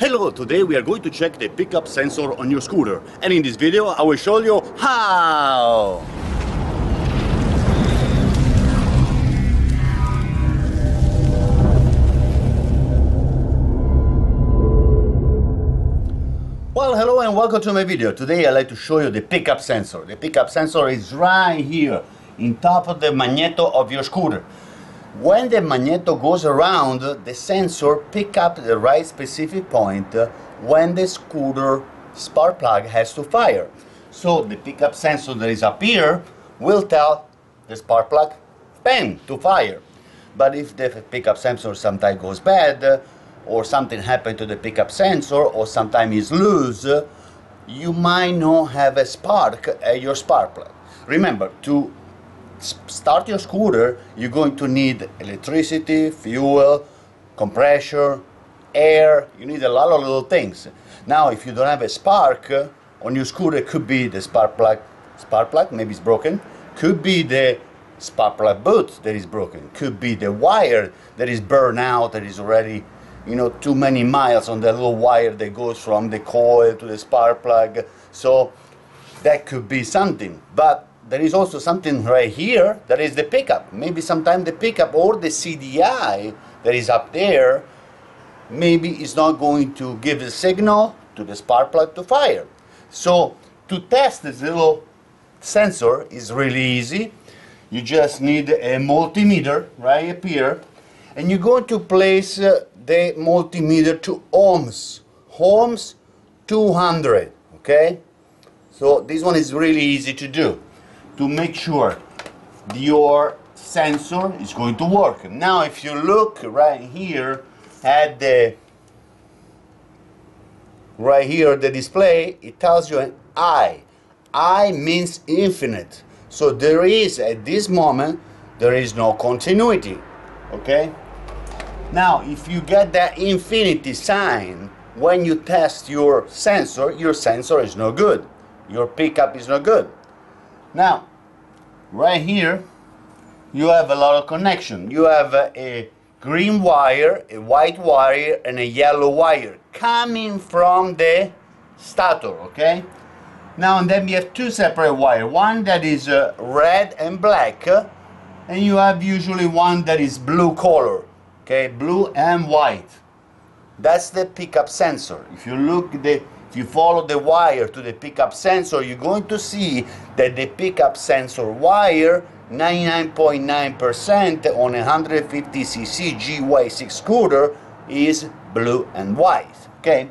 Hello, today we are going to check the pickup sensor on your scooter. And in this video, I will show you how. Well, hello and welcome to my video. Today I'd like to show you the pickup sensor. The pickup sensor is right here, in top of the magneto of your scooter. When the magneto goes around, the sensor pick up the right specific point when the scooter spark plug has to fire. So the pickup sensor that is up here will tell the spark plug bang to fire. But if the pickup sensor sometimes goes bad, or something happened to the pickup sensor, or sometimes is loose, you might not have a spark at your spark plug. Remember, to start your scooter, you're going to need electricity, fuel, compressor, air. You need a lot of little things. Now, if you don't have a spark uh, on your scooter, could be the spark plug, spark plug, maybe it's broken. Could be the spark plug boot that is broken. Could be the wire that is burned out, that is already, you know, too many miles on the little wire that goes from the coil to the spark plug. So that could be something. But there is also something right here that is the pickup. Maybe sometime the pickup or the CDI that is up there maybe is not going to give the signal to the spark plug to fire. So to test this little sensor is really easy. You just need a multimeter right up here and you're going to place uh, the multimeter to ohms. Ohms 200, okay? So this one is really easy to do to make sure your sensor is going to work. Now if you look right here at the right here the display it tells you an I. I means infinite. So there is at this moment there is no continuity. Okay? Now if you get that infinity sign when you test your sensor, your sensor is no good. Your pickup is no good. Now, right here, you have a lot of connection. You have a, a green wire, a white wire, and a yellow wire coming from the stator, okay? Now, and then we have two separate wires. One that is uh, red and black, uh, and you have usually one that is blue color, okay? Blue and white. That's the pickup sensor. If you look the if you follow the wire to the pickup sensor, you're going to see that the pickup sensor wire 99.9% on a 150cc GY6 scooter is blue and white. Okay,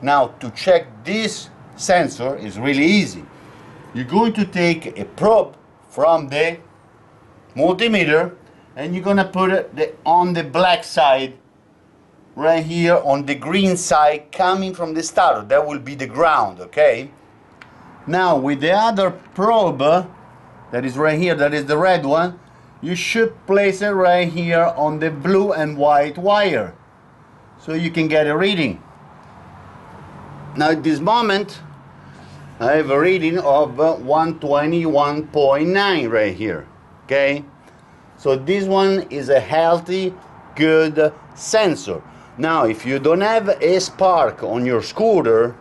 now to check this sensor is really easy. You're going to take a probe from the multimeter and you're going to put it on the black side right here on the green side coming from the starter. That will be the ground, okay? Now with the other probe, that is right here, that is the red one, you should place it right here on the blue and white wire so you can get a reading. Now at this moment, I have a reading of uh, 121.9 right here, okay? So this one is a healthy, good sensor. Now, if you don't have a spark on your scooter,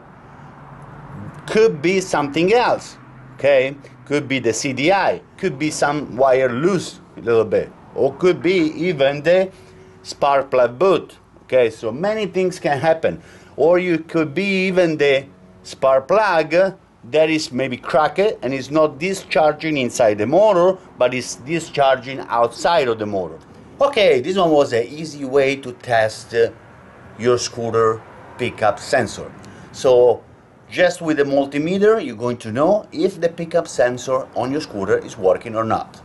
could be something else, okay? Could be the CDI, could be some wire loose a little bit, or could be even the spark plug boot, okay? So many things can happen. Or you could be even the spark plug that is maybe cracked and is not discharging inside the motor, but is discharging outside of the motor. Okay, this one was an easy way to test uh, your scooter pickup sensor. So just with the multimeter, you're going to know if the pickup sensor on your scooter is working or not.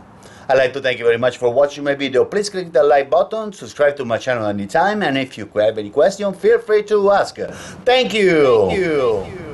I'd like to thank you very much for watching my video. Please click the like button, subscribe to my channel anytime, and if you have any question, feel free to ask. Thank you. Thank you.